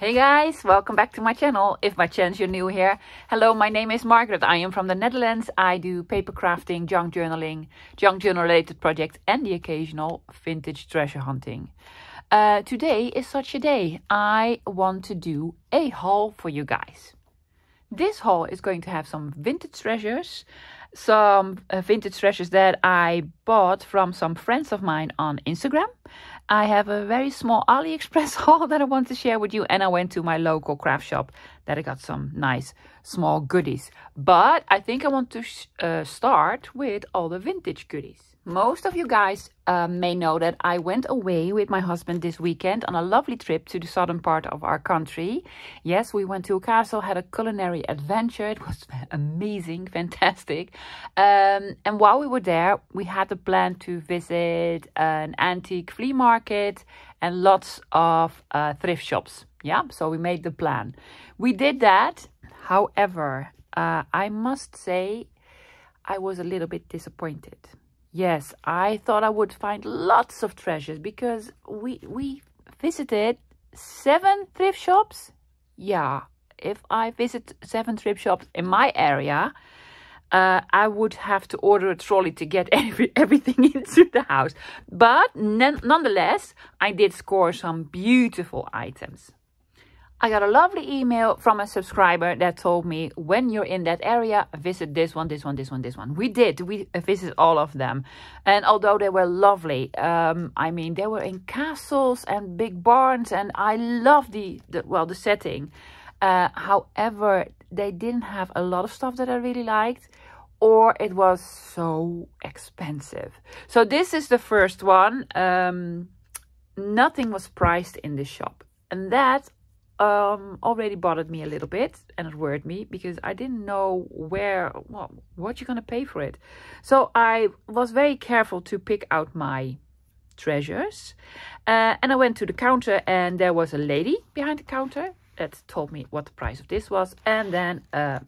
Hey guys, welcome back to my channel. If by chance you're new here, hello, my name is Margaret. I am from the Netherlands. I do paper crafting, junk journaling, junk journal related projects, and the occasional vintage treasure hunting. Uh, today is such a day. I want to do a haul for you guys. This haul is going to have some vintage treasures, some uh, vintage treasures that I bought from some friends of mine on Instagram. I have a very small AliExpress haul that I want to share with you, and I went to my local craft shop that I got some nice small goodies. But I think I want to uh, start with all the vintage goodies. Most of you guys uh, may know that I went away with my husband this weekend on a lovely trip to the southern part of our country. Yes, we went to a castle, had a culinary adventure. It was amazing, fantastic. Um, and while we were there, we had the plan to visit an antique flea market and lots of uh, thrift shops. Yeah, so we made the plan. We did that. However, uh, I must say, I was a little bit disappointed. Yes, I thought I would find lots of treasures because we we visited seven thrift shops. Yeah, if I visit seven thrift shops in my area, uh, I would have to order a trolley to get every, everything into the house. But nonetheless, I did score some beautiful items. I got a lovely email from a subscriber that told me when you're in that area, visit this one, this one, this one, this one. We did. We visited all of them. And although they were lovely, um, I mean, they were in castles and big barns and I love the, the well, the setting. Uh, however, they didn't have a lot of stuff that I really liked or it was so expensive. So this is the first one. Um, nothing was priced in the shop. And that um, already bothered me a little bit and it worried me because I didn't know where, well, what you're going to pay for it. So I was very careful to pick out my treasures. Uh, and I went to the counter and there was a lady behind the counter that told me what the price of this was. And then uh,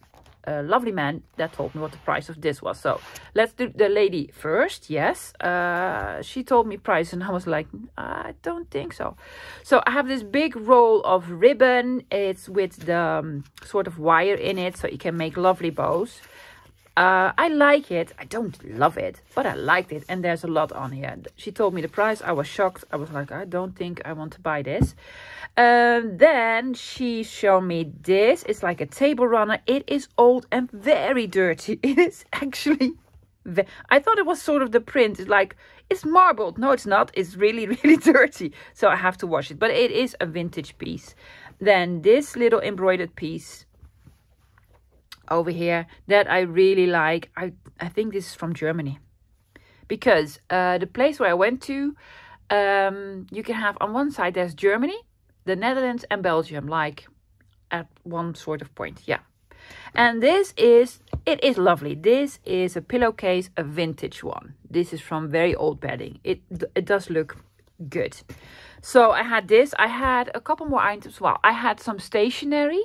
a lovely man that told me what the price of this was. So let's do the lady first. Yes, uh, she told me price and I was like, I don't think so. So I have this big roll of ribbon. It's with the um, sort of wire in it so you can make lovely bows. Uh, I like it. I don't love it, but I liked it. And there's a lot on here. She told me the price. I was shocked. I was like, I don't think I want to buy this. Um, then she showed me this. It's like a table runner. It is old and very dirty. It is actually... I thought it was sort of the print. It's like, it's marbled. No, it's not. It's really, really dirty. So I have to wash it. But it is a vintage piece. Then this little embroidered piece over here that I really like. I, I think this is from Germany. Because uh, the place where I went to, um, you can have on one side there's Germany, the Netherlands and Belgium, like at one sort of point. Yeah. And this is, it is lovely. This is a pillowcase, a vintage one. This is from very old bedding. It, it does look good. So I had this. I had a couple more items. Well, I had some stationery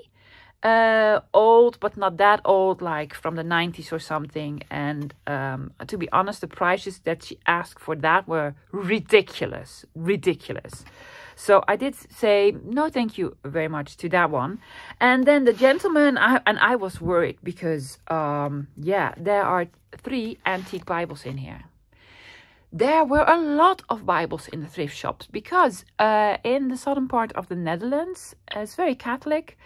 uh, old, but not that old, like from the 90s or something. And um, to be honest, the prices that she asked for that were ridiculous, ridiculous. So I did say, no, thank you very much to that one. And then the gentleman, I, and I was worried because, um, yeah, there are three antique Bibles in here there were a lot of Bibles in the thrift shops because uh, in the southern part of the Netherlands, it's very Catholic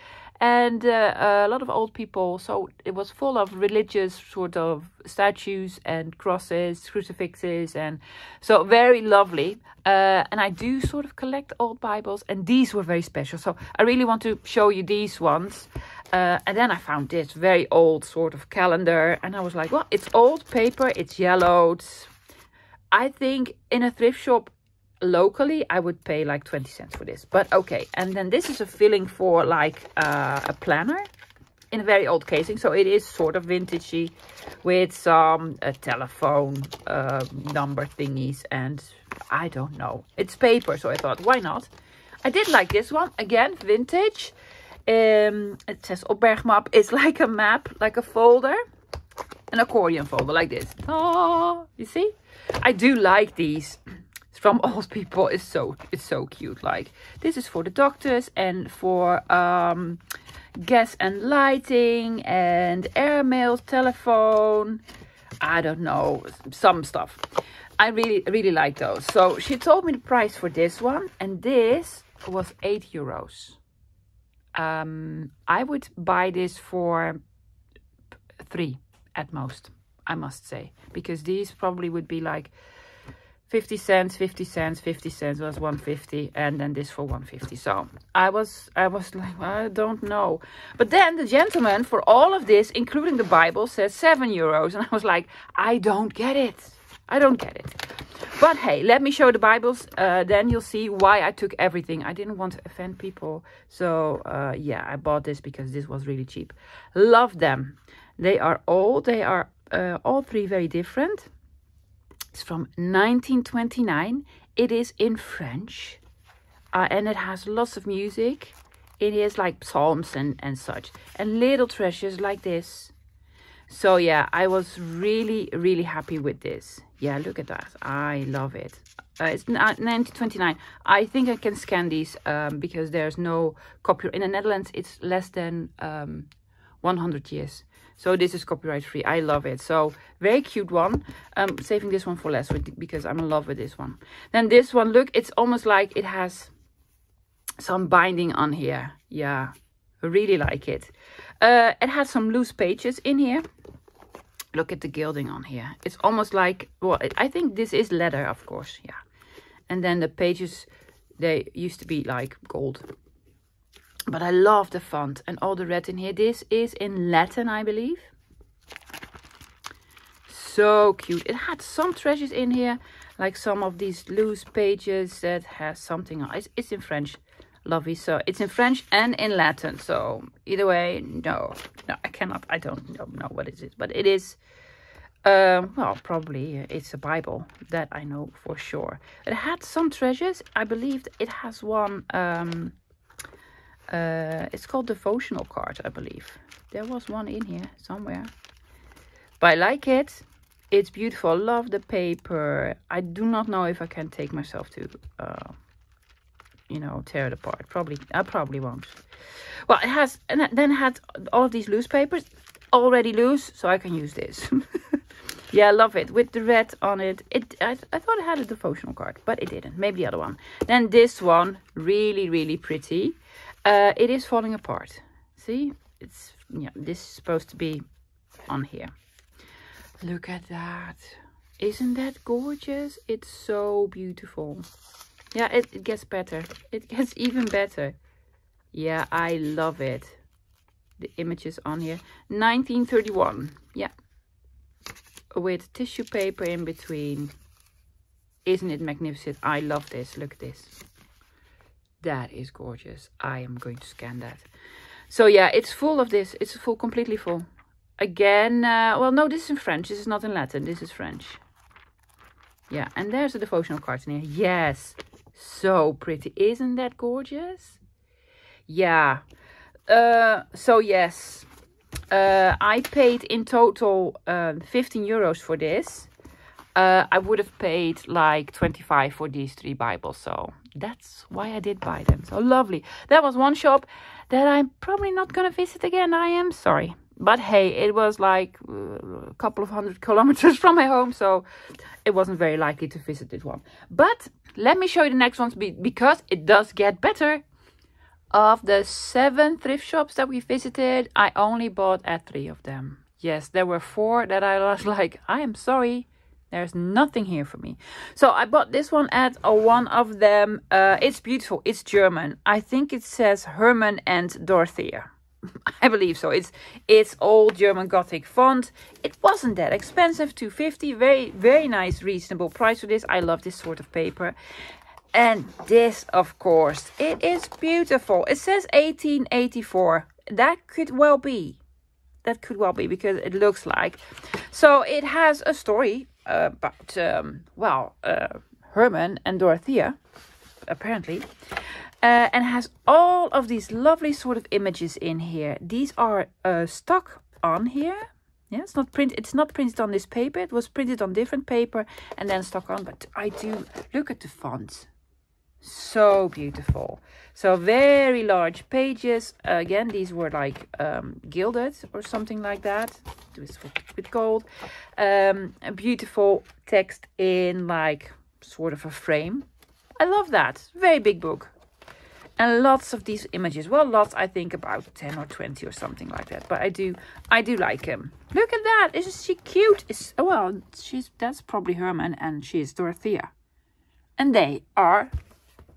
and uh, a lot of old people. So it was full of religious sort of statues and crosses, crucifixes, and so very lovely. Uh, and I do sort of collect old Bibles, and these were very special. So I really want to show you these ones. Uh, and then I found this very old sort of calendar, and I was like, well, it's old paper, it's yellowed. I think in a thrift shop locally i would pay like 20 cents for this. But okay and then this is a filling for like uh, a planner in a very old casing. So it is sort of vintagey with some uh, telephone uh, number thingies and i don't know. It's paper so i thought why not? I did like this one. Again vintage. Um it says opbergmap it's like a map like a folder an accordion folder like this. Oh you see? I do like these from old people. Is so it's so cute. Like this is for the doctors and for um gas and lighting and airmail telephone. I don't know some stuff. I really really like those. So she told me the price for this one and this was eight euros. Um i would buy this for three at most i must say because these probably would be like 50 cents 50 cents 50 cents was 150 and then this for 150 so i was i was like i don't know. But then the gentleman for all of this including the bible says seven euros and i was like i don't get it. I don't get it. But hey let me show the bibles uh, then you'll see why i took everything. I didn't want to offend people so uh, yeah i bought this because this was really cheap. Love them. They are all they are uh, all three very different it's from 1929. It is in French. Uh, and it has lots of music. It is like psalms and, and such. And little treasures like this. So yeah, I was really, really happy with this. Yeah, look at that. I love it. Uh, it's 1929. I think I can scan these um, because there's no copyright. In the Netherlands, it's less than um, 100 years. So this is copyright free. I love it. So very cute one. Um, saving this one for last because I'm in love with this one. Then this one, look, it's almost like it has some binding on here. Yeah, I really like it. Uh, it has some loose pages in here. Look at the gilding on here. It's almost like, well, I think this is leather, of course. Yeah. And then the pages, they used to be like gold. But I love the font and all the red in here. This is in Latin, I believe. So cute. It had some treasures in here, like some of these loose pages that has something. It's, it's in French, lovely. So it's in French and in Latin. So either way, no, no, I cannot. I don't know, know what it is, but it is. Um, well, probably it's a Bible that I know for sure. It had some treasures. I believe it has one. Um, uh, it's called devotional card, I believe. There was one in here somewhere. But I like it. It's beautiful. Love the paper. I do not know if I can take myself to, uh, you know, tear it apart. Probably, I probably won't. Well, it has, and then had all of these loose papers already loose, so I can use this. yeah, I love it. With the red on it. It I, I thought it had a devotional card, but it didn't. Maybe the other one. Then this one, really, really pretty. Uh, it is falling apart. See, it's yeah. This is supposed to be on here. Look at that. Isn't that gorgeous? It's so beautiful. Yeah, it, it gets better. It gets even better. Yeah, I love it. The images on here. 1931. Yeah. With tissue paper in between. Isn't it magnificent? I love this. Look at this. That is gorgeous. I am going to scan that. So yeah, it's full of this. It's full, completely full. Again, uh, well, no, this is in French. This is not in Latin. This is French. Yeah, and there's a devotional card in here. Yes, so pretty. Isn't that gorgeous? Yeah. Uh, so yes, uh, I paid in total uh, 15 euros for this. Uh, I would have paid like 25 for these three Bibles. So that's why I did buy them. So lovely. That was one shop that I'm probably not going to visit again. I am sorry. But hey, it was like uh, a couple of hundred kilometers from my home. So it wasn't very likely to visit this one. But let me show you the next ones because it does get better. Of the seven thrift shops that we visited, I only bought at three of them. Yes, there were four that I was like, I am sorry. There's nothing here for me. So I bought this one at one of them. Uh, it's beautiful. It's German. I think it says Herman and Dorothea. I believe so. It's it's old German Gothic font. It wasn't that expensive. 250. Very, very nice, reasonable price for this. I love this sort of paper. And this, of course, it is beautiful. It says 1884. That could well be. That could well be because it looks like. So it has a story about, um, well, uh, Herman and Dorothea, apparently. Uh, and has all of these lovely sort of images in here. These are uh, stuck on here. Yeah, it's not print. It's not printed on this paper. It was printed on different paper and then stuck on. But I do look at the font. So beautiful. So very large pages. Again, these were like um, gilded or something like that. With gold. Um, a beautiful text in like sort of a frame. I love that. Very big book and lots of these images well lots i think about 10 or 20 or something like that but i do i do like him look at that isn't she cute is oh, well she's that's probably herman and she's dorothea and they are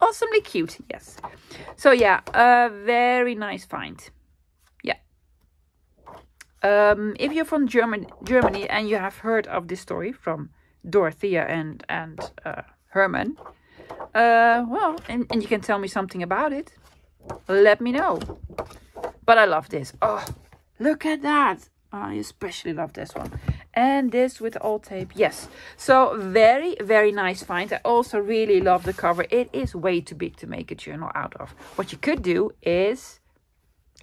awesomely cute yes so yeah a very nice find yeah um if you're from german germany and you have heard of this story from dorothea and and uh, herman uh, well, and, and you can tell me something about it. Let me know. But I love this. Oh, look at that. I especially love this one. And this with old tape. Yes. So very, very nice find. I also really love the cover. It is way too big to make a journal out of. What you could do is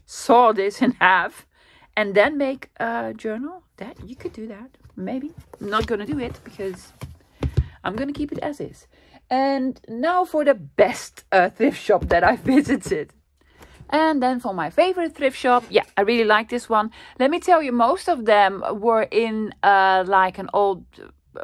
saw this in half and then make a journal. That You could do that. Maybe. I'm not to do it because I'm to keep it as is. And now for the best uh, thrift shop that I visited. And then for my favorite thrift shop, yeah, I really like this one. Let me tell you, most of them were in uh, like an old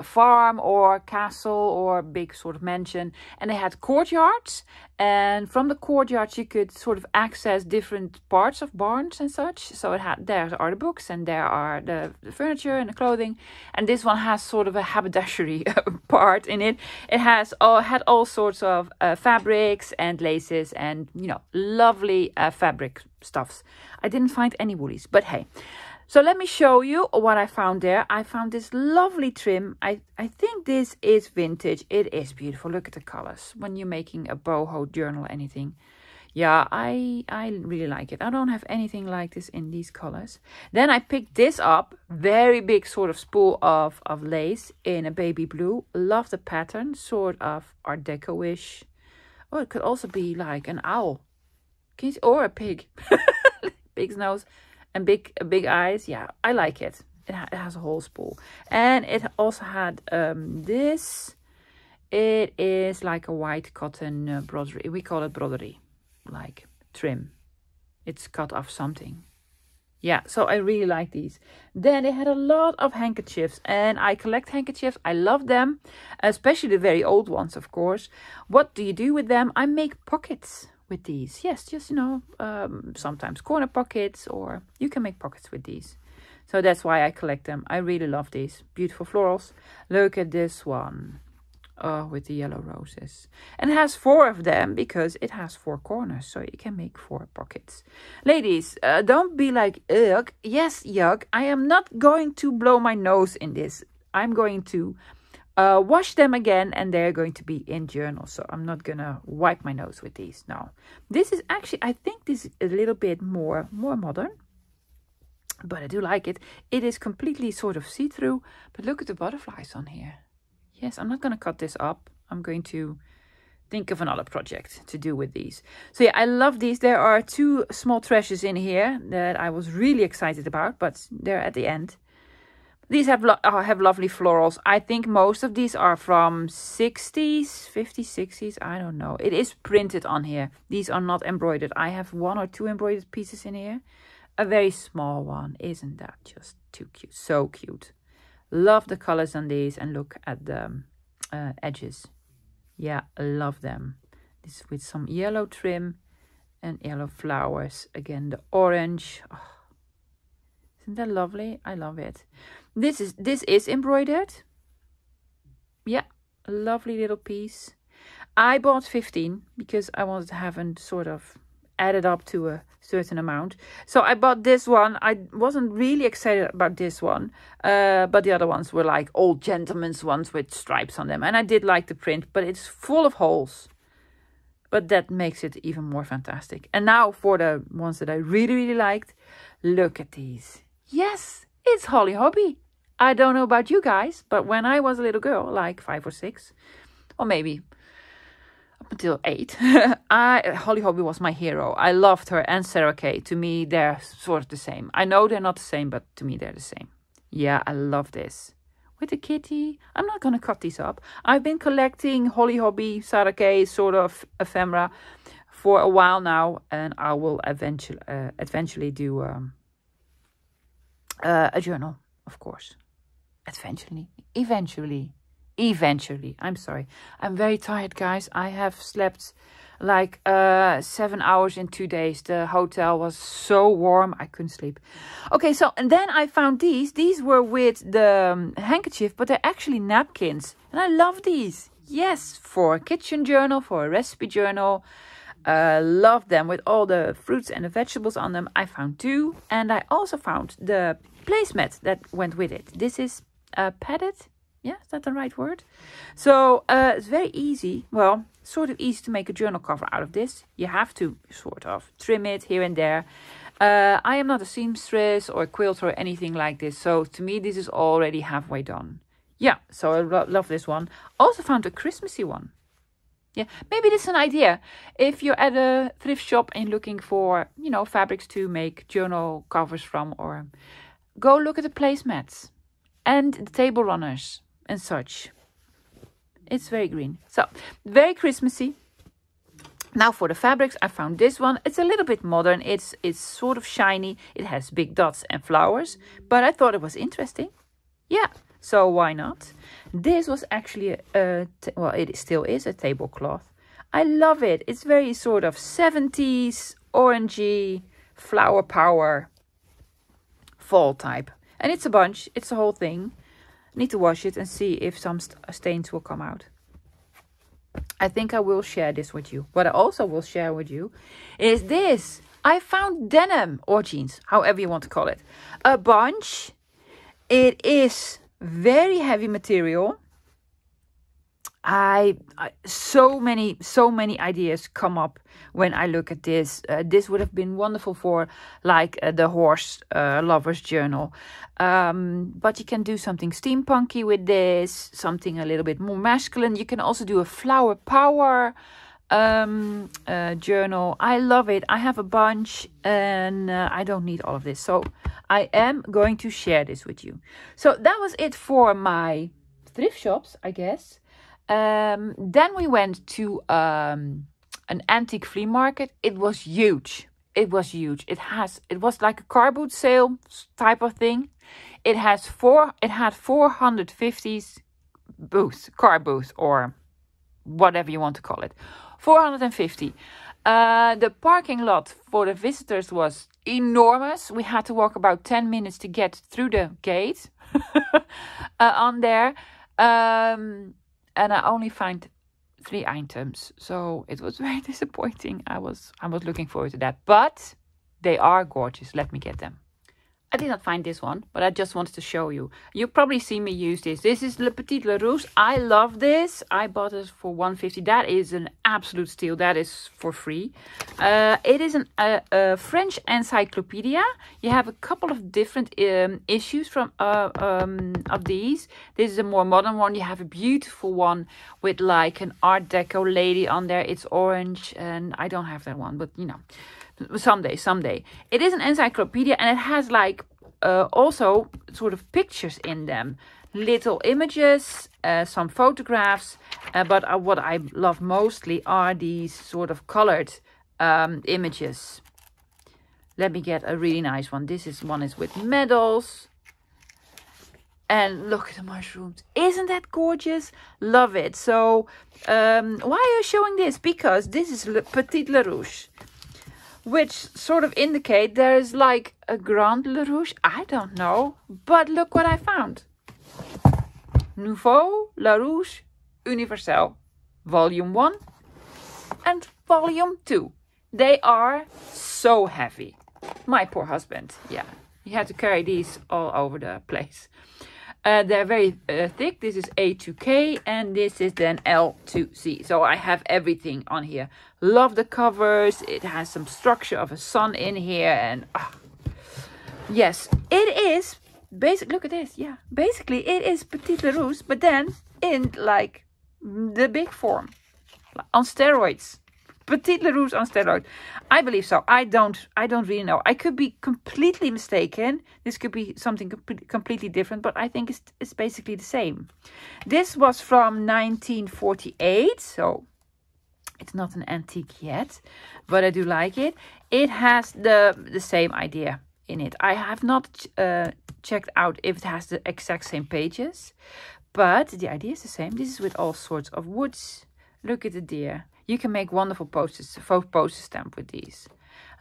farm or castle or big sort of mansion and they had courtyards. And from the courtyards you could sort of access different parts of barns and such. So it had there are the books and there are the, the furniture and the clothing. And this one has sort of a haberdashery part in it. It has all had all sorts of uh, fabrics and laces and you know lovely uh, fabric stuffs. I didn't find any woolies but hey so let me show you what I found there. I found this lovely trim. I, I think this is vintage. It is beautiful. Look at the colors. When you're making a boho journal or anything. Yeah, I, I really like it. I don't have anything like this in these colors. Then I picked this up. Very big sort of spool of, of lace in a baby blue. Love the pattern. Sort of Art Deco-ish. Oh, it could also be like an owl. Can? Or a pig. Pig's nose and big big eyes. Yeah, I like it. It, ha it has a whole spool. And it also had um, this. It is like a white cotton uh, broderie. We call it broderie, like trim. It's cut off something. Yeah, so I really like these. Then they had a lot of handkerchiefs and I collect handkerchiefs. I love them, especially the very old ones, of course. What do you do with them? I make pockets with these. Yes, just, you know, um, sometimes corner pockets or you can make pockets with these. So that's why I collect them. I really love these. Beautiful florals. Look at this one. Oh, with the yellow roses. And it has four of them because it has four corners. So you can make four pockets. Ladies, uh, don't be like, ugh. Yes, yuck. I am not going to blow my nose in this. I'm going to uh, wash them again and they're going to be in journal. So I'm not going to wipe my nose with these now. This is actually, I think this is a little bit more, more modern. But I do like it. It is completely sort of see-through. But look at the butterflies on here. Yes, I'm not going to cut this up. I'm going to think of another project to do with these. So yeah, I love these. There are two small treasures in here that I was really excited about. But they're at the end. These have lo uh, have lovely florals. I think most of these are from 60s, 50s, 60s. I don't know. It is printed on here. These are not embroidered. I have one or two embroidered pieces in here. A very small one. Isn't that just too cute? So cute. Love the colors on these. And look at the uh, edges. Yeah, I love them. This with some yellow trim and yellow flowers. Again, the orange. Oh, isn't that lovely? I love it. This is this is embroidered. Yeah, a lovely little piece. I bought 15 because I wanted to have a sort of added up to a certain amount. So I bought this one. I wasn't really excited about this one, uh, but the other ones were like old gentlemen's ones with stripes on them. And I did like the print, but it's full of holes. But that makes it even more fantastic. And now for the ones that I really, really liked, look at these. Yes, it's Holly Hobbie. I don't know about you guys, but when I was a little girl, like five or six, or maybe up until eight, I Holly Hobbie was my hero. I loved her and Sarah Kay. To me, they're sort of the same. I know they're not the same, but to me, they're the same. Yeah, I love this. With the kitty. I'm not going to cut these up. I've been collecting Holly Hobbie, Sarah Kay, sort of ephemera for a while now. And I will eventually, uh, eventually do um, uh, a journal, of course. Eventually. Eventually. Eventually. I'm sorry. I'm very tired, guys. I have slept like uh, seven hours in two days. The hotel was so warm, I couldn't sleep. Okay, so and then I found these. These were with the um, handkerchief, but they're actually napkins. And I love these. Yes, for a kitchen journal, for a recipe journal. Uh, love them with all the fruits and the vegetables on them. I found two. And I also found the placemat that went with it. This is uh, padded yeah, is that the right word? So uh, it's very easy. Well, sort of easy to make a journal cover out of this. You have to sort of trim it here and there. Uh, I am not a seamstress or a quilter or anything like this. So to me, this is already halfway done. Yeah, so I lo love this one. Also found a Christmassy one. Yeah, maybe this is an idea. If you're at a thrift shop and looking for, you know, fabrics to make journal covers from or go look at the placemats and the table runners and such. It's very green. So, very Christmassy. Now for the fabrics, I found this one. It's a little bit modern. It's it's sort of shiny. It has big dots and flowers. But I thought it was interesting. Yeah, so why not? This was actually, a, a well, it still is a tablecloth. I love it. It's very sort of 70s, orangey, flower power, fall type. And it's a bunch. It's the whole thing need to wash it and see if some st stains will come out. I think I will share this with you. What I also will share with you is this. I found denim or jeans, however you want to call it. A bunch. It is very heavy material. I, I, so many so many ideas come up when I look at this. Uh, this would have been wonderful for like uh, the horse uh, lovers journal, um, but you can do something steampunky with this, something a little bit more masculine. You can also do a flower power um, uh, journal. I love it. I have a bunch, and uh, I don't need all of this, so I am going to share this with you. So that was it for my thrift shops, I guess. Um, then we went to um, an antique flea market. It was huge. It was huge. It has. It was like a car boot sale type of thing. It has four. It had 450s booths, car booths, or whatever you want to call it. 450. Uh, the parking lot for the visitors was enormous. We had to walk about 10 minutes to get through the gate uh, on there. Um, and I only find three items. So it was very disappointing. I was I was looking forward to that. But they are gorgeous. Let me get them. I did not find this one, but I just wanted to show you. You probably see me use this. This is Le Petit Larousse. I love this. I bought it for 150. That is an absolute steal. That is for free. Uh, it is an, a, French encyclopedia. You have a couple of different um, issues from uh, um, of these. This is a more modern one. You have a beautiful one with like an Art Deco lady on there. It's orange, and I don't have that one, but you know someday, someday. It is an encyclopedia and it has like uh, also sort of pictures in them. Little images, uh, some photographs, uh, but uh, what I love mostly are these sort of colored um, images. Let me get a really nice one. This is one is with medals. And look at the mushrooms. Isn't that gorgeous? Love it. So, um, why are you showing this? Because this is Le Petit Larousse which sort of indicate there is like a Grand Larousse. I don't know, but look what I found. Nouveau Larousse Universel, Volume 1 and Volume 2. They are so heavy. My poor husband, yeah, he had to carry these all over the place. Uh, they're very uh, thick. This is A to K and this is then L to C. So I have everything on here. Love the covers. It has some structure of a sun in here and uh, yes, it is basic. Look at this. Yeah, basically it is Petit Larousse, but then in like the big form on steroids. Petit Larousse on steroids. I believe so. I don't. I don't really know. I could be completely mistaken. This could be something com completely different, but I think it's it's basically the same. This was from 1948, so it's not an antique yet, but I do like it. It has the the same idea in it. I have not uh, checked out if it has the exact same pages, but the idea is the same. This is with all sorts of woods. Look at the deer. You can make wonderful posters, folk poster stamp with these.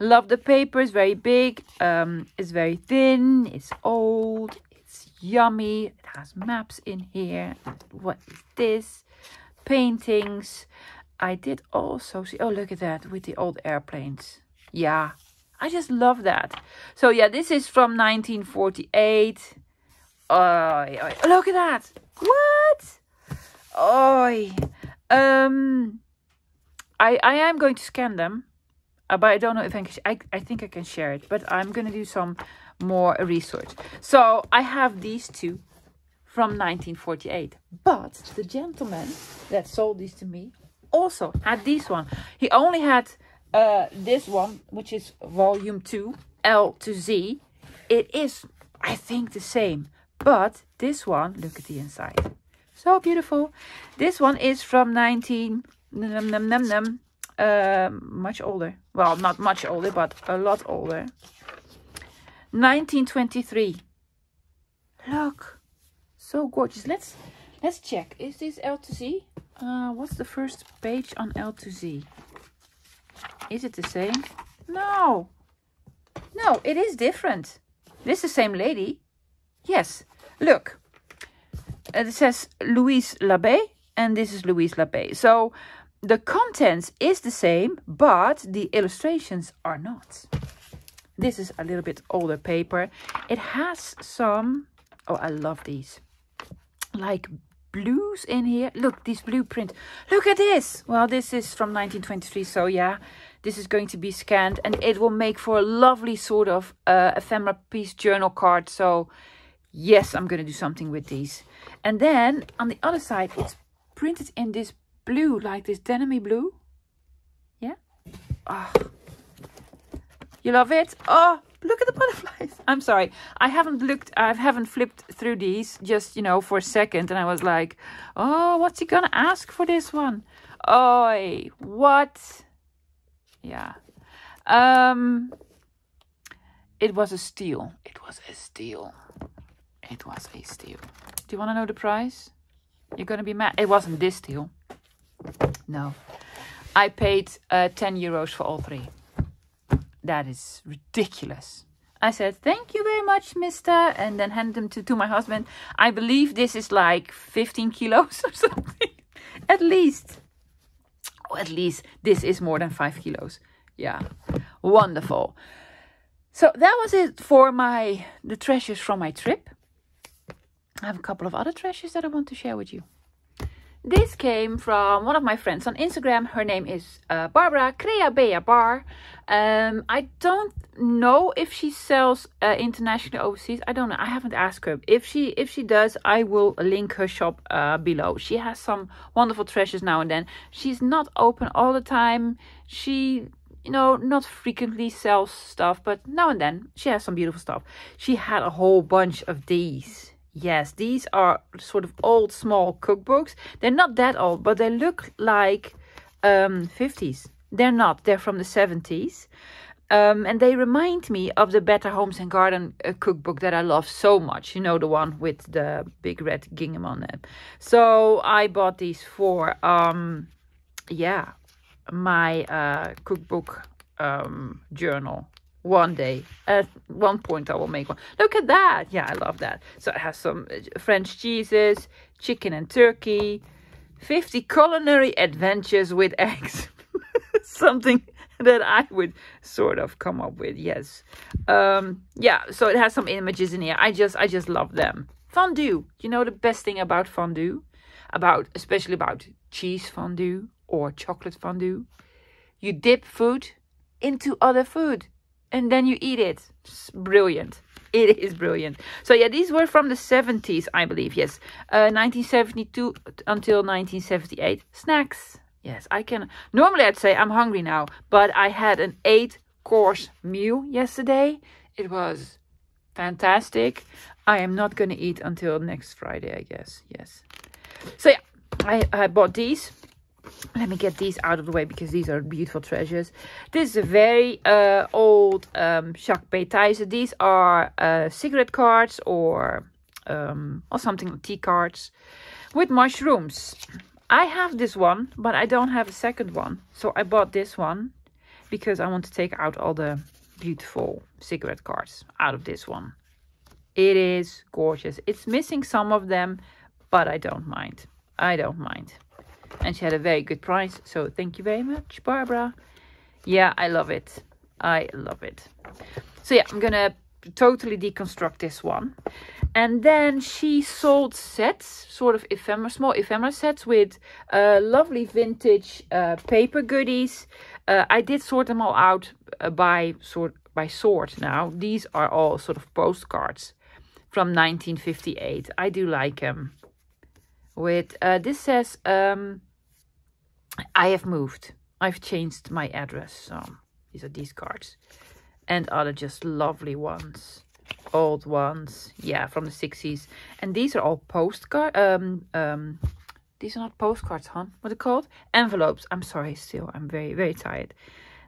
Love the paper. It's very big. Um, it's very thin. It's old. It's yummy. It has maps in here. What is this? Paintings. I did also see, oh, look at that with the old airplanes. Yeah, I just love that. So yeah, this is from 1948. Oh, look at that. What? Oh, um, I, I am going to scan them. Uh, but I don't know if I can, I, I think I can share it. But I'm going to do some more research. So I have these two from 1948. But the gentleman that sold these to me also had this one. He only had uh, this one, which is volume 2, L to Z. It is, I think, the same. But this one, look at the inside. So beautiful. This one is from 19... Num, num, num, num, uh, much older. Well, not much older, but a lot older. 1923. Look. So gorgeous. Let's let's check. Is this L to Z? Uh, what's the first page on L to Z? Is it the same? No. No, it is different. This is the same lady. Yes. Look. It says Louise Labbé and this is Louise Labbé. So the contents is the same, but the illustrations are not. This is a little bit older paper. It has some, oh, I love these, like blues in here. Look, this blueprint. Look at this. Well, this is from 1923, so yeah, this is going to be scanned and it will make for a lovely sort of uh, ephemera piece journal card. So yes, I'm going to do something with these. And then on the other side, it's printed in this blue, like this denim blue. Yeah? Oh. You love it? Oh, look at the butterflies. I'm sorry. I haven't looked, I haven't flipped through these just, you know, for a second. And I was like, oh, what's he going to ask for this one? Oi, what? Yeah. Um, it was a steal. It was a steal. It was a steal. Do you want to know the price? You're going to be mad. It wasn't this deal. No. I paid uh, 10 euros for all three. That is ridiculous. I said, thank you very much, mister. And then handed them to, to my husband. I believe this is like 15 kilos or something. at least. Oh, at least this is more than 5 kilos. Yeah. Wonderful. So that was it for my the treasures from my trip. I have a couple of other treasures that I want to share with you. This came from one of my friends on Instagram. Her name is uh, Barbara Crea Bea Bar. Um, I don't know if she sells uh, internationally overseas. I don't know. I haven't asked her. If she if she does, I will link her shop uh, below. She has some wonderful treasures now and then. She's not open all the time. She you know, not frequently sells stuff, but now and then she has some beautiful stuff. She had a whole bunch of these Yes, these are sort of old small cookbooks. They're not that old, but they look like um, 50s. They're not. They're from the 70s. Um, and they remind me of the Better Homes and Garden uh, cookbook that I love so much. You know, the one with the big red gingham on it. So I bought these for, um, yeah, my uh, cookbook um, journal one day. At one point, I will make one. Look at that. Yeah, I love that. So it has some uh, French cheeses, chicken and turkey, 50 culinary adventures with eggs. Something that I would sort of come up with. Yes. Um, yeah, so it has some images in here. I just, I just love them. Fondue. You know the best thing about fondue? About, especially about cheese fondue or chocolate fondue? You dip food into other food and then you eat it. It's brilliant. It is brilliant. So yeah, these were from the 70s, I believe. Yes, uh, 1972 until 1978. Snacks. Yes, I can. Normally I'd say I'm hungry now, but I had an eight course meal yesterday. It was fantastic. I am not going to eat until next Friday, I guess. Yes. So yeah, I, I bought these. Let me get these out of the way because these are beautiful treasures. This is a very uh, old um, Jacques Thijssen. These are uh, cigarette cards or um, or something like tea cards with mushrooms. I have this one, but I don't have a second one. So I bought this one because I want to take out all the beautiful cigarette cards out of this one. It is gorgeous. It's missing some of them, but I don't mind. I don't mind. And she had a very good price, so thank you very much, Barbara. Yeah, I love it. I love it. So yeah, I'm gonna totally deconstruct this one. And then she sold sets, sort of ephemera, small ephemera sets with uh, lovely vintage uh, paper goodies. Uh, I did sort them all out uh, by sort by sort now. These are all sort of postcards from 1958. I do like them. With uh, this says, um, I have moved. I've changed my address. So these are these cards. And other just lovely ones. Old ones. Yeah from the 60s and these are all postcard um um these are not postcards huh? What are they called? Envelopes. I'm sorry still i'm very very tired.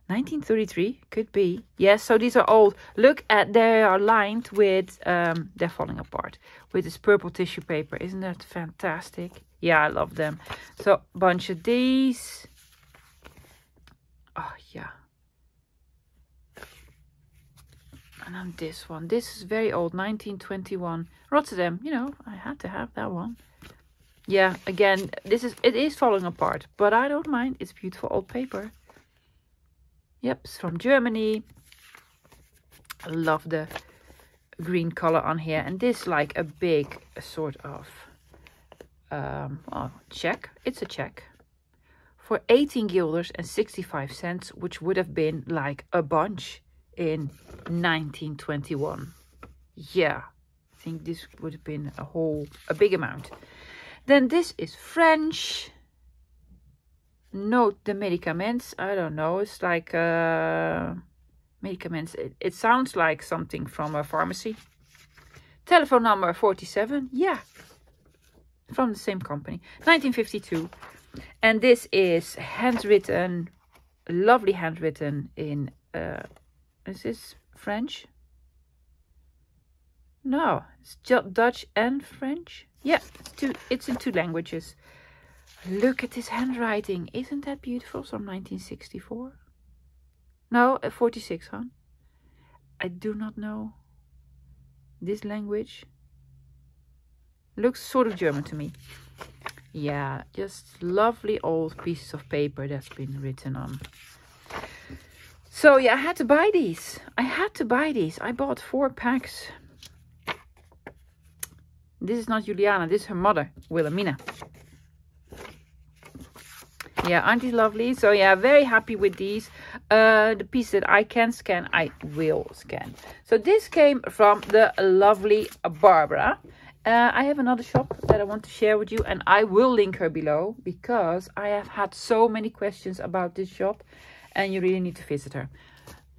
1933 could be. Yes so these are old. Look at they are lined with um they're falling apart. With this purple tissue paper. Isn't that fantastic yeah i love them. So bunch of these. Oh yeah. And then this one. This is very old 1921 rotterdam you know i had to have that one. Yeah again this is it is falling apart but i don't mind. It's beautiful old paper. Yep it's from germany. I love the green color on here. And this like a big sort of um well, check it's a check for 18 guilders and 65 cents which would have been like a bunch in 1921. Yeah, I think this would have been a whole, a big amount. Then this is French. Note the medicaments. I don't know. It's like uh, medicaments. It, it sounds like something from a pharmacy. Telephone number 47. Yeah, from the same company. 1952. And this is handwritten, lovely handwritten in uh, is this French? No, it's just Dutch and French. Yeah, it's, two, it's in two languages. Look at this handwriting. Isn't that beautiful? From 1964? No, uh, 46, huh? I do not know this language. Looks sort of German to me. Yeah, just lovely old pieces of paper that's been written on. So yeah, I had to buy these. I had to buy these. I bought four packs. This is not Juliana, this is her mother, Wilhelmina. Yeah, aren't these lovely? So yeah, very happy with these. Uh, the piece that I can scan, I will scan. So this came from the lovely Barbara. Uh, I have another shop that I want to share with you and I will link her below because I have had so many questions about this shop and you really need to visit her.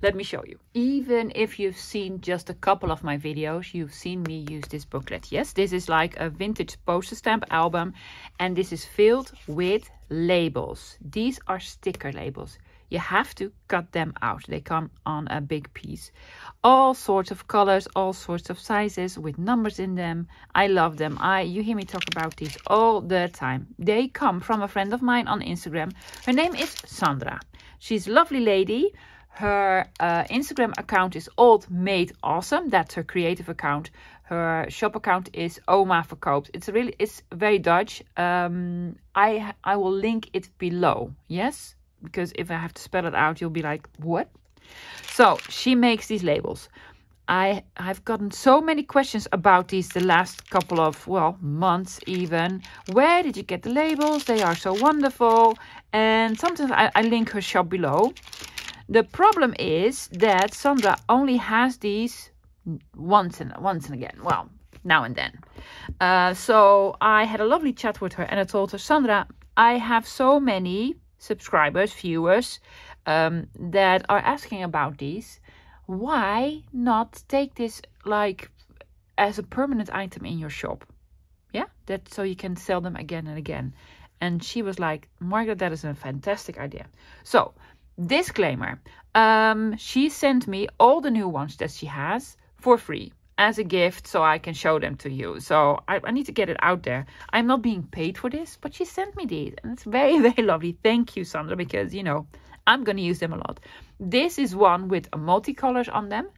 Let me show you. Even if you've seen just a couple of my videos, you've seen me use this booklet. Yes, this is like a vintage poster stamp album and this is filled with labels. These are sticker labels. You have to cut them out. They come on a big piece. All sorts of colors, all sorts of sizes with numbers in them. I love them. I You hear me talk about these all the time. They come from a friend of mine on Instagram. Her name is Sandra. She's a lovely lady. Her uh, Instagram account is Old Made Awesome. That's her creative account. Her shop account is Oma Verkoopt. It's really, it's very Dutch. Um, I I will link it below. Yes, because if I have to spell it out, you'll be like, what? So she makes these labels. I have gotten so many questions about these the last couple of, well, months even. Where did you get the labels? They are so wonderful. And sometimes I, I link her shop below. The problem is that Sandra only has these once and once and again. Well, now and then. Uh, so I had a lovely chat with her and I told her, Sandra, I have so many subscribers, viewers um, that are asking about these. Why not take this like as a permanent item in your shop? Yeah, that so you can sell them again and again. And she was like, Margaret, that is a fantastic idea. So, disclaimer um, she sent me all the new ones that she has for free as a gift so I can show them to you. So I, I, need to get it out there. I'm not being paid for this, but she sent me these and it's very, very lovely. Thank you, Sandra, because, you know, I'm going to use them a lot. This is one with multicolors on them.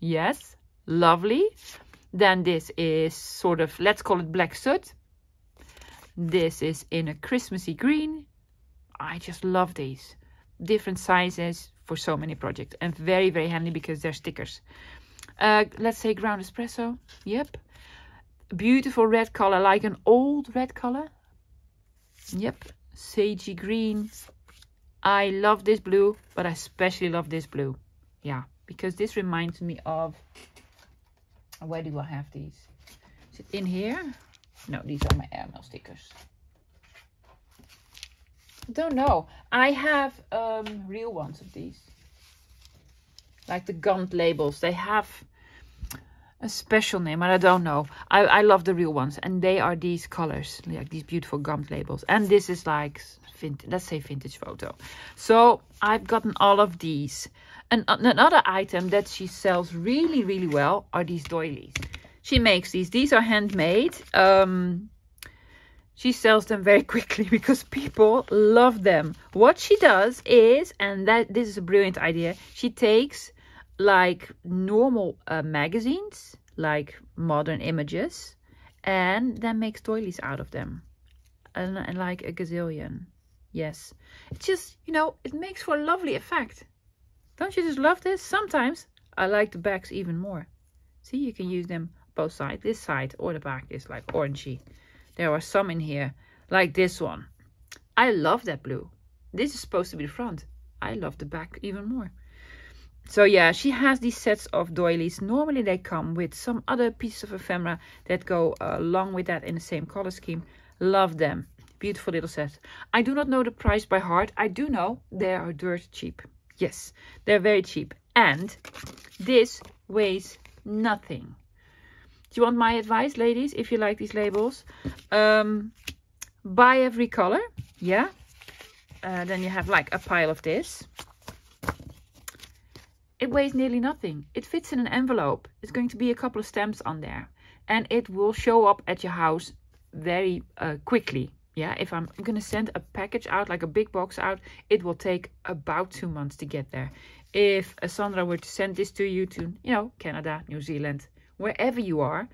Yes, lovely. Then this is sort of, let's call it black soot. This is in a Christmassy green. I just love these. Different sizes for so many projects and very, very handy because they're stickers. Uh, let's say ground espresso. Yep. Beautiful red color, like an old red color. Yep. Sagey green. I love this blue, but I especially love this blue. Yeah, because this reminds me of... Where do I have these? Is it in here? No, these are my airmail stickers. Don't know. I have um, real ones of these like the Gant labels. They have a special name, and I don't know. I, I love the real ones, and they are these colors, like these beautiful Gant labels. And this is like, vintage, let's say vintage photo. So I've gotten all of these. And another item that she sells really, really well are these doilies. She makes these. These are handmade. Um, she sells them very quickly because people love them. What she does is, and that this is a brilliant idea, she takes like normal uh, magazines, like modern images, and then makes doilies out of them. And, and like a gazillion. Yes. It's just, you know, it makes for a lovely effect. Don't you just love this? Sometimes I like the backs even more. See, you can use them both sides. This side or the back is like orangey. There are some in here, like this one. I love that blue. This is supposed to be the front. I love the back even more. So yeah, she has these sets of doilies. Normally they come with some other pieces of ephemera that go uh, along with that in the same color scheme. Love them. Beautiful little set. I do not know the price by heart. I do know they are dirt cheap. Yes, they're very cheap. And this weighs nothing. Do you want my advice, ladies, if you like these labels? Um, buy every color. Yeah. Uh, then you have like a pile of this. It weighs nearly nothing. It fits in an envelope. It's going to be a couple of stamps on there. And it will show up at your house very uh, quickly. Yeah, if I'm going to send a package out, like a big box out, it will take about two months to get there. If Sandra were to send this to you to, you know, Canada, New Zealand, wherever you are,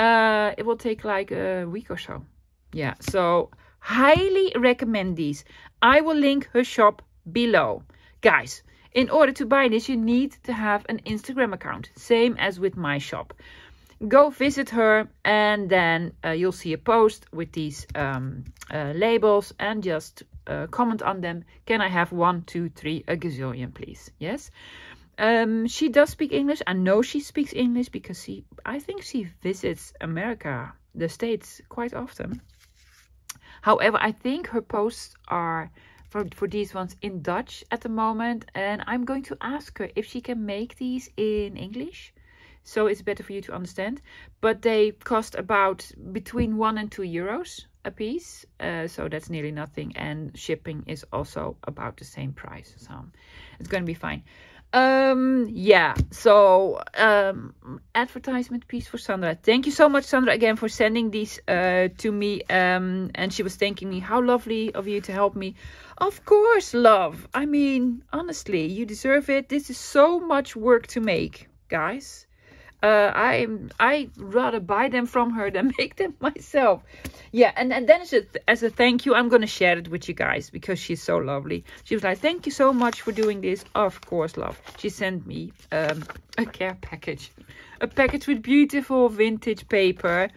uh, it will take like a week or so. Yeah, so highly recommend these. I will link her shop below. Guys, in order to buy this, you need to have an Instagram account, same as with my shop. Go visit her and then uh, you'll see a post with these um, uh, labels and just uh, comment on them. Can I have one, two, three, a gazillion, please? Yes. Um, she does speak English. I know she speaks English because she, I think she visits America, the States, quite often. However, I think her posts are for, for these ones in Dutch at the moment. And I'm going to ask her if she can make these in English. So it's better for you to understand. But they cost about between one and two euros a piece. Uh, so that's nearly nothing. And shipping is also about the same price. So it's going to be fine. Um, yeah, so um, advertisement piece for Sandra. Thank you so much, Sandra, again for sending these uh, to me. Um, and she was thanking me. How lovely of you to help me. Of course, love. I mean, honestly, you deserve it. This is so much work to make, guys. Uh, I I rather buy them from her than make them myself. Yeah, and, and then as a, as a thank you, I'm going to share it with you guys because she's so lovely. She was like, thank you so much for doing this. Of course, love. She sent me um, a care package. A package with beautiful vintage paper.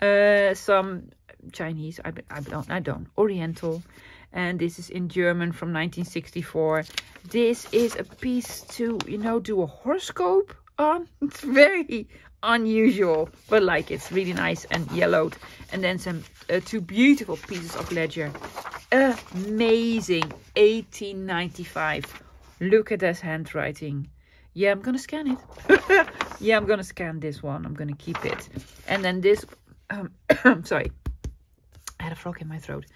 Uh, some Chinese, I, I don't, I don't, Oriental. And this is in German from 1964. This is a piece to, you know, do a horoscope on. It's very unusual, but like it's really nice and yellowed. And then some uh, two beautiful pieces of ledger. Amazing. 1895. Look at this handwriting. Yeah, I'm gonna scan it. yeah, I'm gonna scan this one. I'm gonna keep it. And then this, um, sorry, I had a frog in my throat.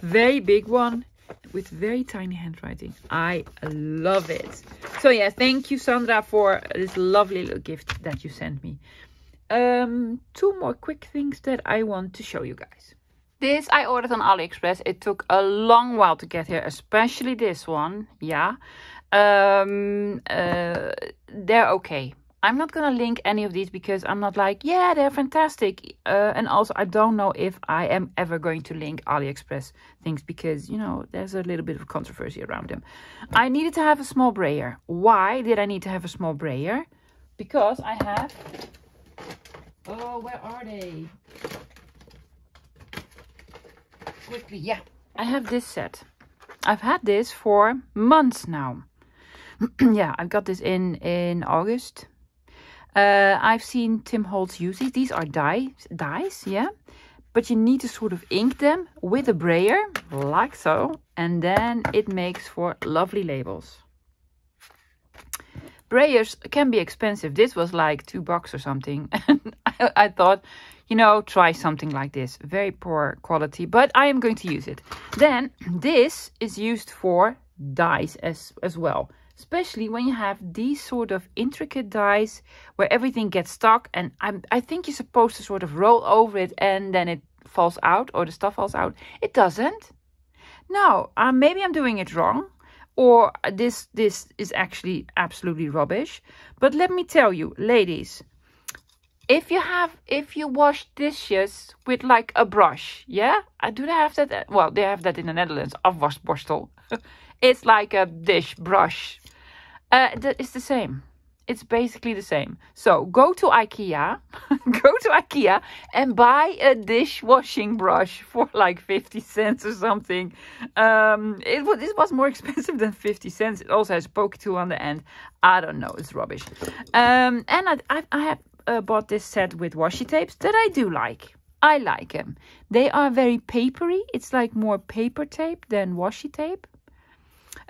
Very big one with very tiny handwriting. I love it. So yeah, thank you Sandra for this lovely little gift that you sent me. Um, two more quick things that I want to show you guys. This I ordered on AliExpress. It took a long while to get here, especially this one. Yeah. Um, uh, they're okay. I'm not going to link any of these because I'm not like, yeah, they're fantastic. Uh, and also, I don't know if I am ever going to link AliExpress things because, you know, there's a little bit of controversy around them. I needed to have a small brayer. Why did I need to have a small brayer? Because I have... Oh, where are they? Quickly, yeah. I have this set. I've had this for months now. yeah, I got this in in August uh, I've seen Tim Holtz use these. These are dies, dies, yeah. But you need to sort of ink them with a brayer, like so. And then it makes for lovely labels. Brayers can be expensive. This was like two bucks or something. And I, I thought, you know, try something like this. Very poor quality, but I am going to use it. Then this is used for dies as, as well especially when you have these sort of intricate dies where everything gets stuck and I'm, I think you're supposed to sort of roll over it and then it falls out or the stuff falls out. It doesn't. No, uh, maybe I'm doing it wrong or this this is actually absolutely rubbish. But let me tell you, ladies, if you have if you wash dishes with like a brush, yeah, I do they have that? Well, they have that in the Netherlands, afwasborstel. it's like a dish brush uh, it's the same. It's basically the same. So go to IKEA, go to IKEA and buy a dishwashing brush for like 50 cents or something. Um, it was, this was more expensive than 50 cents. It also has poke tool on the end. I don't know. It's rubbish. Um, and I, I, I have uh, bought this set with washi tapes that I do like. I like them. They are very papery. It's like more paper tape than washi tape.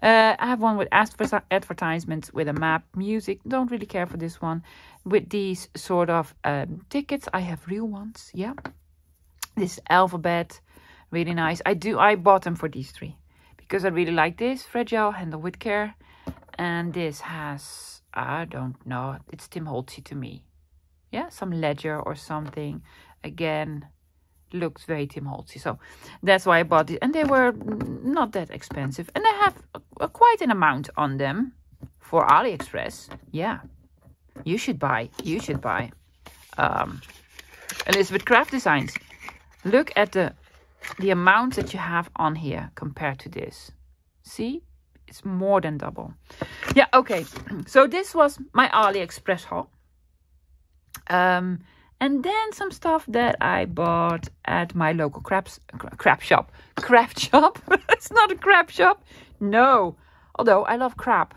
Uh, I have one with advertisements with a map, music. Don't really care for this one. With these sort of um, tickets, I have real ones. Yeah, this alphabet, really nice. I do. I bought them for these three because I really like this fragile, handle with care, and this has I don't know. It's Tim Holtzy to me. Yeah, some ledger or something. Again, looks very Tim Holtzy. So that's why I bought it. And they were not that expensive. And I have quite an amount on them for AliExpress. Yeah, you should buy. You should buy. Um, Elizabeth Craft Designs. Look at the the amount that you have on here compared to this. See? It's more than double. Yeah, okay. So this was my AliExpress haul. Um, and then some stuff that I bought at my local crafts, crap shop. Craft shop? it's not a crap shop. No. Although I love crap.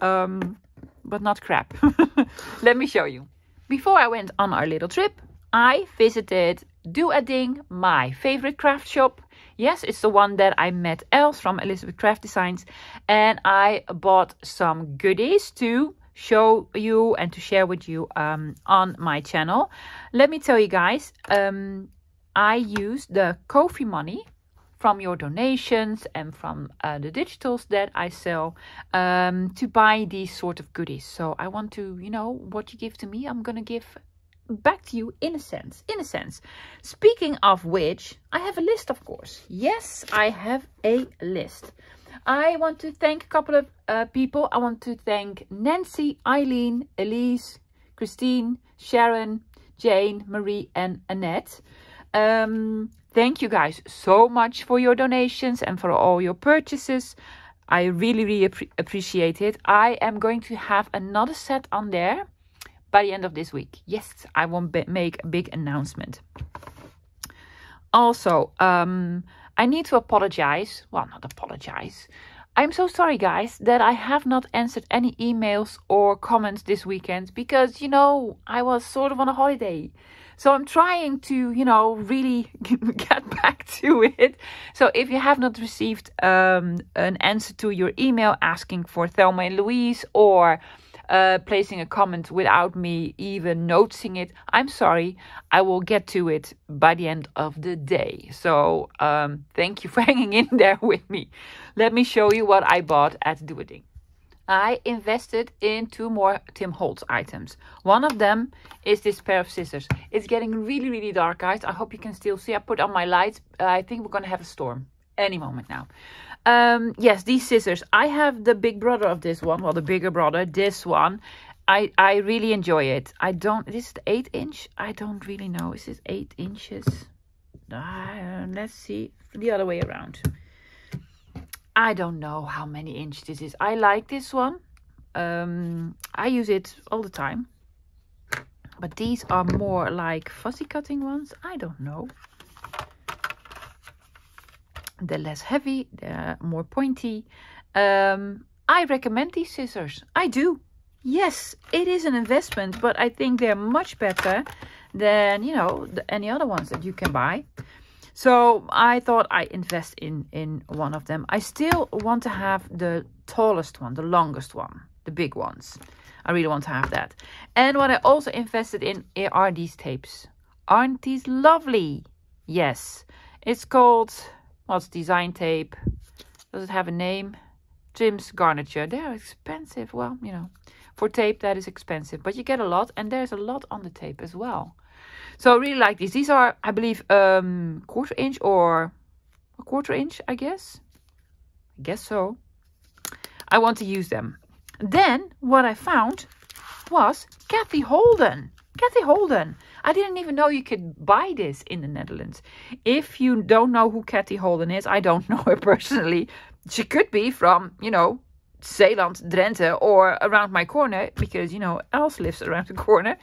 Um, but not crap. Let me show you. Before I went on our little trip, I visited Do a Ding, my favorite craft shop. Yes, it's the one that I met Els from Elizabeth Craft Designs. And I bought some goodies too show you and to share with you um, on my channel. Let me tell you guys, um, I use the Ko-fi money from your donations and from uh, the digitals that I sell um, to buy these sort of goodies. So I want to, you know, what you give to me, I'm going to give back to you in a sense, in a sense. Speaking of which, I have a list, of course. Yes, I have a list. I want to thank a couple of uh, people. I want to thank Nancy, Eileen, Elise, Christine, Sharon, Jane, Marie and Annette. Um, thank you guys so much for your donations and for all your purchases. I really, really ap appreciate it. I am going to have another set on there by the end of this week. Yes, I will make a big announcement. Also, um, I need to apologize. Well, not apologize. I'm so sorry, guys, that I have not answered any emails or comments this weekend because, you know, I was sort of on a holiday. So I'm trying to, you know, really get back to it. So if you have not received um, an answer to your email asking for Thelma and Louise or uh, placing a comment without me even noticing it, I'm sorry. I will get to it by the end of the day. So um, thank you for hanging in there with me. Let me show you what I bought at Doing. I invested in two more Tim Holtz items. One of them is this pair of scissors. It's getting really, really dark, guys. I hope you can still see. I put on my lights. I think we're going to have a storm any moment now. Um, yes, these scissors. I have the big brother of this one. Well, the bigger brother, this one. I, I really enjoy it. I don't, this is the 8 inch? I don't really know. Is this 8 inches? Uh, let's see. The other way around. I don't know how many inch this is. I like this one. Um, I use it all the time. But these are more like fussy cutting ones. I don't know. They're less heavy, they're more pointy. Um, I recommend these scissors. I do. Yes, it is an investment, but I think they're much better than, you know, the, any other ones that you can buy. So I thought I invest in, in one of them. I still want to have the tallest one, the longest one, the big ones. I really want to have that. And what I also invested in are these tapes. Aren't these lovely? Yes. It's called What's design tape? Does it have a name? Trim's Garniture. They're expensive. Well, you know, for tape that is expensive, but you get a lot, and there's a lot on the tape as well. So I really like these. These are, I believe, um, quarter inch or a quarter inch, I guess. I guess so. I want to use them. Then what I found was Kathy Holden. Kathy Holden. I didn't even know you could buy this in the Netherlands. If you don't know who Kathy Holden is, I don't know her personally. She could be from, you know, Zeeland, Drenthe, or around my corner, because, you know, Els lives around the corner.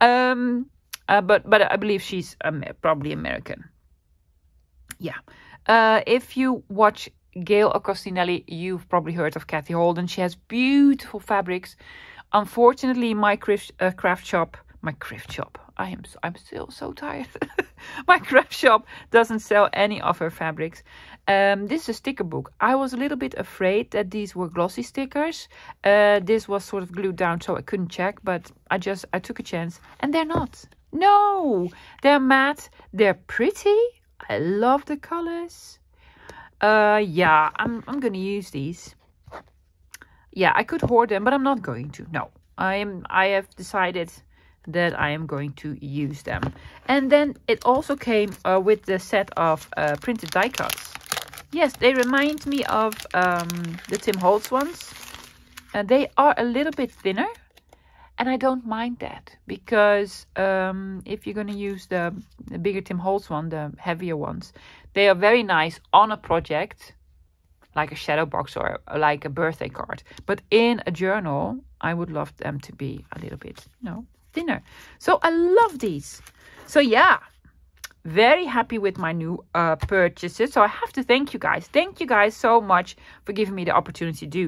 Um, uh, but, but I believe she's um, probably American. Yeah. Uh, if you watch Gail Agostinelli, you've probably heard of Kathy Holden. She has beautiful fabrics. Unfortunately, my craft, uh, craft shop, my craft shop, I am I'm still so tired. My craft shop doesn't sell any of her fabrics. Um, this is a sticker book. I was a little bit afraid that these were glossy stickers. Uh, this was sort of glued down, so I couldn't check. But I just I took a chance, and they're not. No, they're matte. They're pretty. I love the colors. Uh, yeah, I'm I'm gonna use these. Yeah, I could hoard them, but I'm not going to. No, I am. I have decided that I am going to use them. And then it also came uh, with the set of uh, printed die cuts. Yes, they remind me of um, the Tim Holtz ones. And they are a little bit thinner. And I don't mind that because um, if you're going to use the, the bigger Tim Holtz one, the heavier ones, they are very nice on a project like a shadow box or like a birthday card. But in a journal, I would love them to be a little bit, you know, thinner. So I love these. So yeah, very happy with my new uh, purchases. So I have to thank you guys. Thank you guys so much for giving me the opportunity to do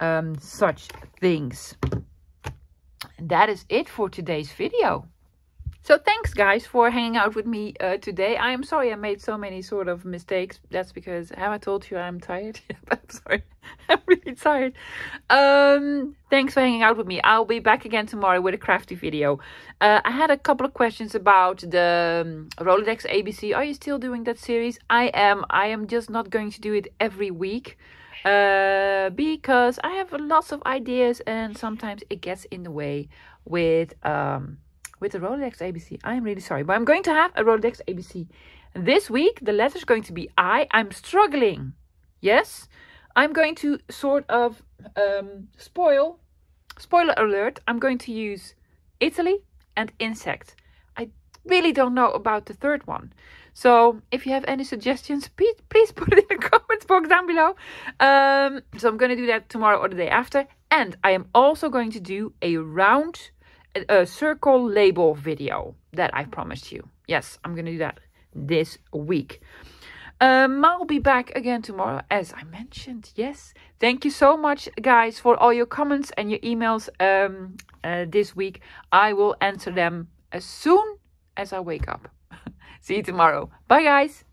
um, such things. And that is it for today's video. So thanks guys for hanging out with me uh, today. I am sorry I made so many sort of mistakes. That's because, have I told you I'm tired? I'm sorry. I'm really tired. Um, thanks for hanging out with me. I'll be back again tomorrow with a crafty video. Uh, I had a couple of questions about the um, Rolodex ABC. Are you still doing that series? I am. I am just not going to do it every week. Uh, because I have lots of ideas and sometimes it gets in the way with... Um, with the Rolodex ABC. I am really sorry, but I'm going to have a Rolodex ABC. This week, the letter is going to be I. I'm struggling. Yes, I'm going to sort of um, spoil, spoiler alert, I'm going to use Italy and insect. I really don't know about the third one. So if you have any suggestions, please, please put it in the comments box down below. Um, so I'm going to do that tomorrow or the day after. And I am also going to do a round a circle label video that I promised you. Yes, I'm going to do that this week. Um, I'll be back again tomorrow, as I mentioned. Yes. Thank you so much, guys, for all your comments and your emails um, uh, this week. I will answer them as soon as I wake up. See you tomorrow. Bye, guys.